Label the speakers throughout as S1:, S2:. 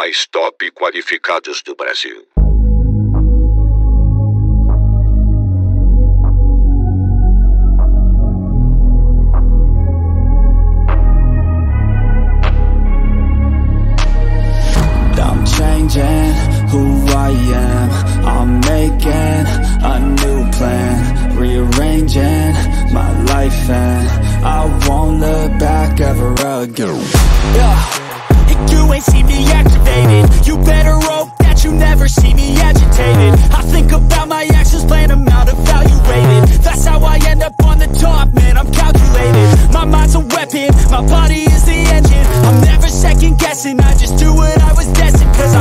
S1: mais top qualificados do Brasil.
S2: I'm changing who I am. I'm making a new plan. Rearranging my life and I won't look back ever again.
S3: Yeah. You ain't see me activated. You better hope that you never see me agitated. I think about my actions, plan them out, evaluated That's how I end up on the top, man, I'm calculated. My mind's a weapon, my body is the engine. I'm never second guessing, I just do what I was destined Cause I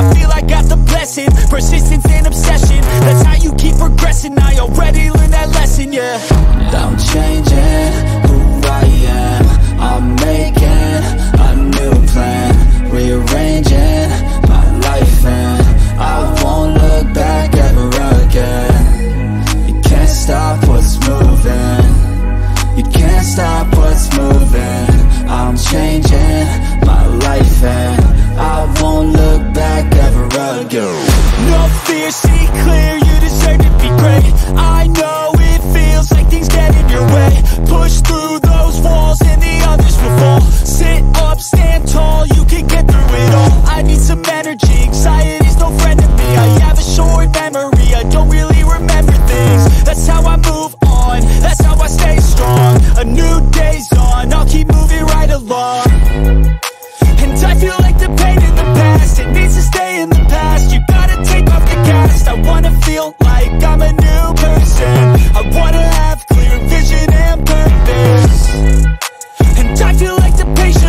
S3: take off the cast. I wanna feel like I'm a new person. I wanna have clear vision and purpose. And I feel like the
S2: patient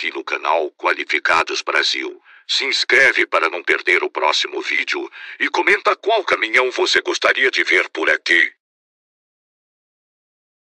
S1: aqui no canal Qualificados Brasil. Se inscreve para não perder o próximo vídeo e comenta qual caminhão você gostaria de ver por aqui.